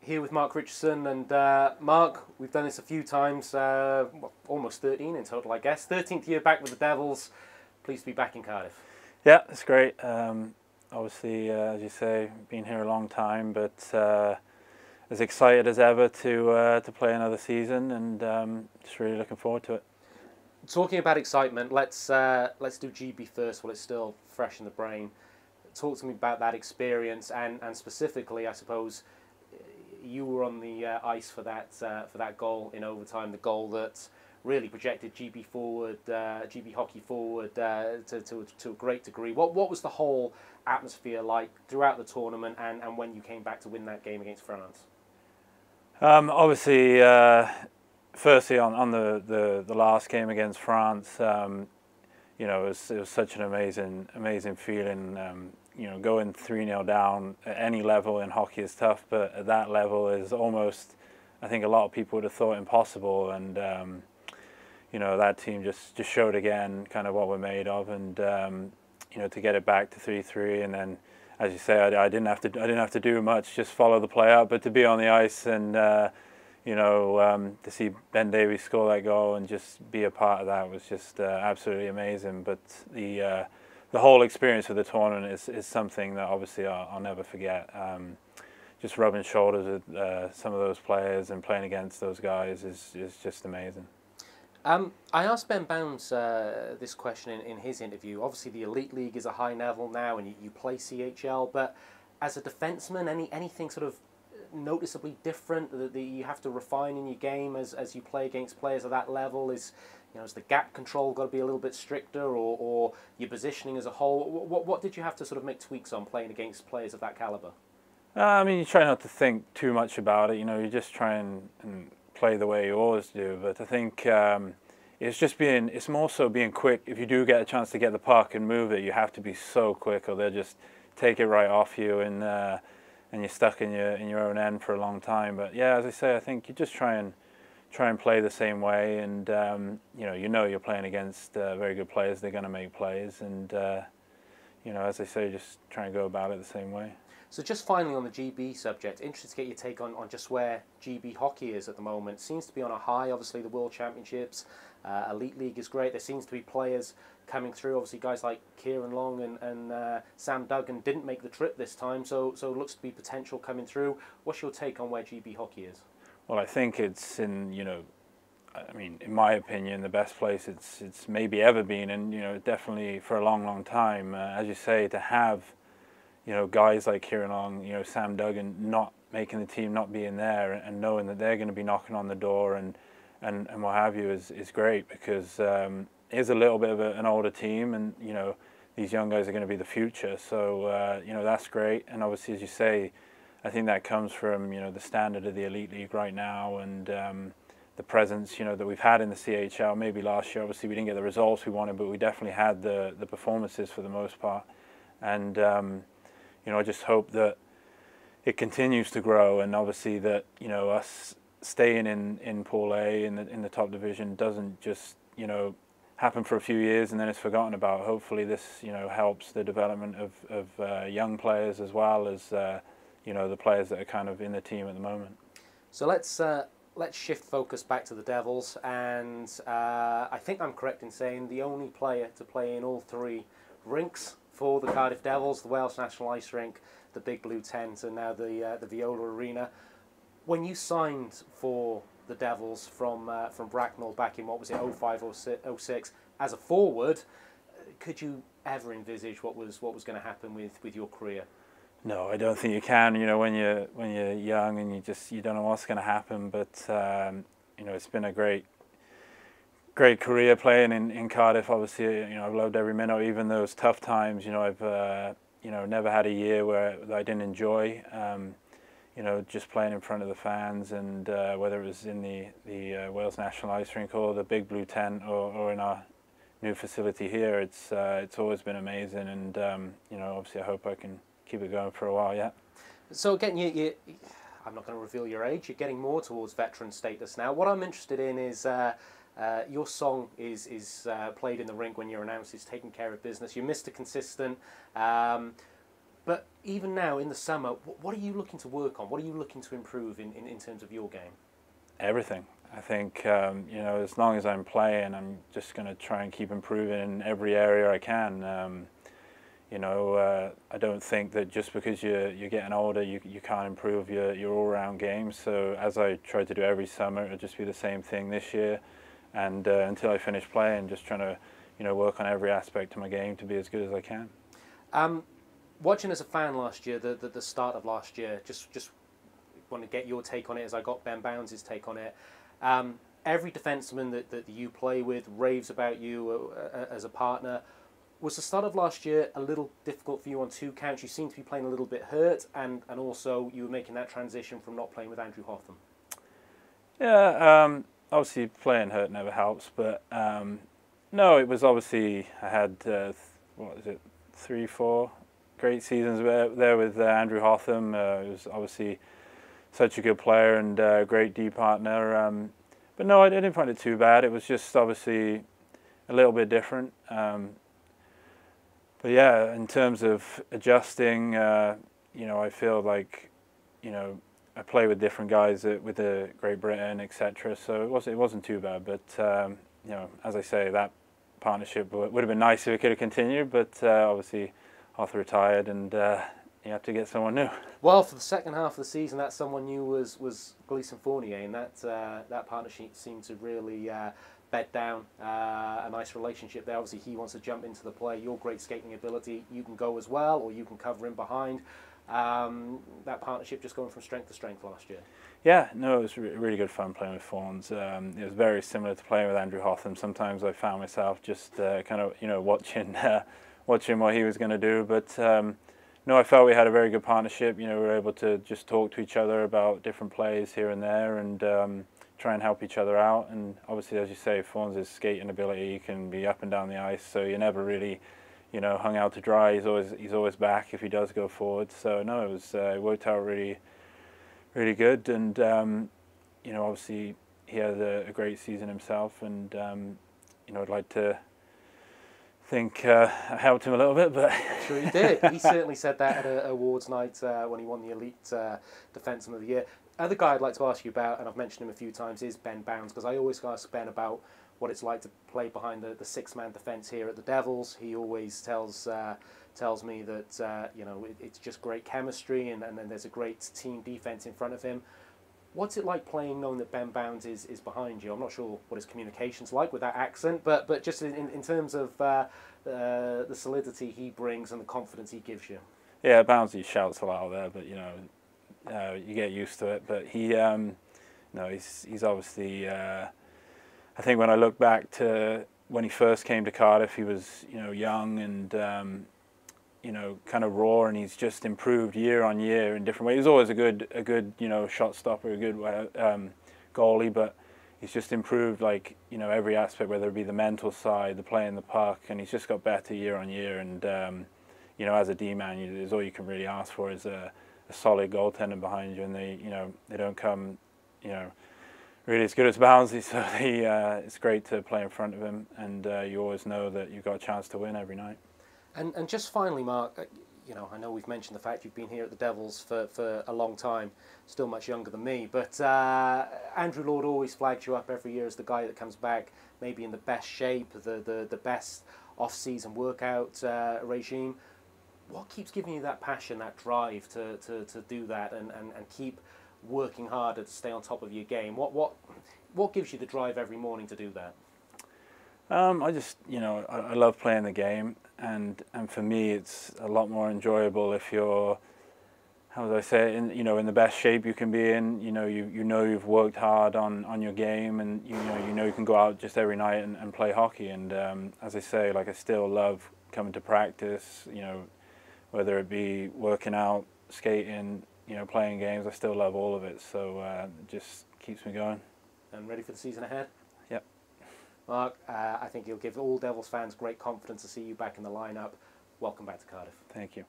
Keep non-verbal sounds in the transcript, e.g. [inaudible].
here with Mark Richardson. And uh, Mark, we've done this a few times, uh, well, almost 13 in total, I guess. 13th year back with the Devils. Pleased to be back in Cardiff. Yeah, it's great. Um, obviously, uh, as you say, been here a long time, but uh, as excited as ever to uh, to play another season, and um, just really looking forward to it. Talking about excitement, let's uh, let's do GB first while it's still fresh in the brain. Talk to me about that experience, and, and specifically, I suppose, you were on the uh, ice for that uh, for that goal in overtime, the goal that really projected GB forward, uh, GB hockey forward uh, to, to, to a great degree. What what was the whole atmosphere like throughout the tournament, and, and when you came back to win that game against France? Um, obviously, firstly on, on the, the, the last game against France, um, you know, it was, it was such an amazing amazing feeling. Um, you know, going 3 0 down at any level in hockey is tough, but at that level is almost, I think a lot of people would have thought impossible. And, um, you know, that team just, just showed again kind of what we're made of. And, um, you know, to get it back to 3 3 and then, as you say, I, I, didn't have to I didn't have to do much, just follow the play out, but to be on the ice and uh, you know um, to see Ben Davies score that goal and just be a part of that was just uh, absolutely amazing. But the uh, the whole experience of the tournament is, is something that obviously I'll, I'll never forget. Um, just rubbing shoulders with uh, some of those players and playing against those guys is, is just amazing. Um, I asked Ben Bowns uh, this question in, in his interview. Obviously, the Elite League is a high level now, and you, you play CHL. But as a defenseman, any anything sort of noticeably different that, you have to refine in your game as, as you play against players at that level? Is you know, is the gap control got to be a little bit stricter, or, or your positioning as a whole? What, what did you have to sort of make tweaks on playing against players of that caliber? Uh, I mean, you try not to think too much about it. You know, you just try and, and play the way you always do. But I think um, it's just being, it's more so being quick. If you do get a chance to get the puck and move it, you have to be so quick, or they'll just take it right off you, and uh, and you're stuck in your in your own end for a long time. But yeah, as I say, I think you just try and try and play the same way, and um, you know, you know, you're playing against uh, very good players. They're going to make plays, and uh, you know, as I say, just try and go about it the same way. So just finally on the GB subject, interested to get your take on, on just where GB hockey is at the moment. Seems to be on a high. Obviously, the World Championships, uh, Elite League is great. There seems to be players coming through. Obviously, guys like Kieran Long and, and uh, Sam Duggan didn't make the trip this time, so so it looks to be potential coming through. What's your take on where GB hockey is? Well, I think it's in you know, I mean, in my opinion, the best place it's it's maybe ever been, and you know, definitely for a long, long time. Uh, as you say, to have, you know, guys like Kieran Long, you know, Sam Duggan not making the team, not being there, and knowing that they're going to be knocking on the door and and and what have you is is great because um, it is a little bit of a, an older team, and you know, these young guys are going to be the future. So uh, you know, that's great, and obviously, as you say I think that comes from you know the standard of the elite league right now and um, the presence you know that we've had in the CHL. Maybe last year, obviously, we didn't get the results we wanted, but we definitely had the the performances for the most part. And um, you know, I just hope that it continues to grow, and obviously that you know us staying in in Pool A in the in the top division doesn't just you know happen for a few years and then it's forgotten about. Hopefully, this you know helps the development of of uh, young players as well as uh, you know the players that are kind of in the team at the moment. So let's uh, let's shift focus back to the Devils, and uh, I think I'm correct in saying the only player to play in all three rinks for the Cardiff Devils, the Wales National Ice Rink, the Big Blue Tent, and now the uh, the Viola Arena. When you signed for the Devils from uh, from Bracknell back in what was it 05 06 as a forward, could you ever envisage what was what was going to happen with with your career? No, I don't think you can. You know, when you're when you're young and you just you don't know what's going to happen. But um, you know, it's been a great great career playing in, in Cardiff. Obviously, you know, I've loved every minute, even those tough times. You know, I've uh, you know never had a year where I didn't enjoy. Um, you know, just playing in front of the fans, and uh, whether it was in the the uh, Wales National Ice Rink or the Big Blue Tent, or, or in our new facility here, it's uh, it's always been amazing. And um, you know, obviously, I hope I can keep it going for a while yet. So again, you, you, I'm not going to reveal your age. You're getting more towards veteran status now. What I'm interested in is uh, uh, your song is is uh, played in the rink when you're announced is taking care of business. You're Mr. Consistent. Um, But even now in the summer, what are you looking to work on? What are you looking to improve in, in, in terms of your game? Everything. I think um, you know, as long as I'm playing, I'm just going to try and keep improving in every area I can. Um, you know, uh, I don't think that just because you're you're getting older, you you can't improve your your all-round game. So as I try to do every summer, it'll just be the same thing this year, and uh, until I finish playing, just trying to you know work on every aspect of my game to be as good as I can. Um, watching as a fan last year, the, the, the start of last year, just just want to get your take on it as I got Ben Bowns' take on it. Um, every defenseman that, that you play with raves about you uh, uh, as a partner. Was the start of last year a little difficult for you on two counts? You seem to be playing a little bit hurt, and, and also you were making that transition from not playing with Andrew Hotham. Yeah, um, obviously playing hurt never helps, but um, no, it was obviously I had uh, what is it, three, four great seasons there, with uh, Andrew Hotham. Uh, was obviously such a good player and a great D partner. Um, but no, I didn't find it too bad. It was just obviously a little bit different. Um, but yeah, in terms of adjusting, uh, you know, I feel like, you know, I play with different guys with the Great Britain, etc. So it was it wasn't too bad. But um, you know, as I say, that partnership would have been nice if it could have continued. But uh, obviously, Arthur retired, and uh, you have to get someone new. Well, for the second half of the season, that someone new was was Gleason Fournier, and that uh, that partnership seemed to really uh, bed down uh, a nice relationship there. Obviously, he wants to jump into the play. Your great skating ability, you can go as well, or you can cover him behind. Um, that partnership just going from strength to strength last year. Yeah, no, it was re- really good fun playing with Fawns. Um, it was very similar to playing with Andrew Hotham. Sometimes I found myself just uh, kind of, you know, watching, uh, watching what he was going to do. But um, no, I felt we had a very good partnership. You know, we were able to just talk to each other about different plays here and there, and um, try and help each other out. And obviously, as you say, Fawns' skating ability, he can be up and down the ice, so you never really you know, hung out to dry. He's always he's always back if he does go forward. So no, it was uh, it worked out really, really good. And um, you know, obviously he had a, a great season himself, and um, you know, I'd like to think uh, I helped him a little bit, but [laughs] sure he did. He certainly said that at awards night uh, when he won the elite uh, defenseman of the year. Other guy I'd like to ask you about, and I've mentioned him a few times, is Ben Bowns because I always ask Ben about what it's like to play behind the, the six man defence here at the Devils. He always tells uh, tells me that uh, you know it, it's just great chemistry and, and then there's a great team defence in front of him. What's it like playing knowing that Ben Bowns is, is behind you? I'm not sure what his communication's like with that accent, but but just in, in terms of uh, uh, the solidity he brings and the confidence he gives you. Yeah, Bownsy shouts a lot there, but you know, uh, you get used to it. But he, um, no, he's he's obviously uh, I think when I look back to when he first came to Cardiff, he was you know young and um, you know kind of raw, and he's just improved year on year in different ways. He's always a good a good you know shot stopper, a good um, goalie, but he's just improved like you know every aspect, whether it be the mental side, the playing the puck, and he's just got better year on year. And um, you know as a D man, is all you can really ask for is a, a solid goaltender behind you, and they you know they don't come you know really as good as Bownsy. [laughs] so uh, it's great to play in front of him, and uh, you always know that you've got a chance to win every night. And and just finally, Mark, uh, you know, I know we've mentioned the fact you've been here at the Devils for, for a long time, still much younger than me, but uh, Andrew Lord always flags you up every year as the guy that comes back maybe in the best shape, the, the, the best off-season workout uh, regime. What keeps giving you that passion, that drive to, to, to do that and, and, and keep working harder to stay on top of your game? What what what gives you the drive every morning to do that? Um, I just you know I, I, love playing the game, and and for me it's a lot more enjoyable if you're how would I say it, in you know in the best shape you can be in. You know you you know you've worked hard on on your game, and you know you know you can go out just every night and, and play hockey. And um, as I say, like I still love coming to practice. You know whether it be working out, skating, you know, playing games. I still love all of it, so uh, it just keeps me going. And ready for the season ahead? Mark, uh, I think you'll give all Devils fans great confidence to see you back in the lineup. Welcome back to Cardiff. Thank you.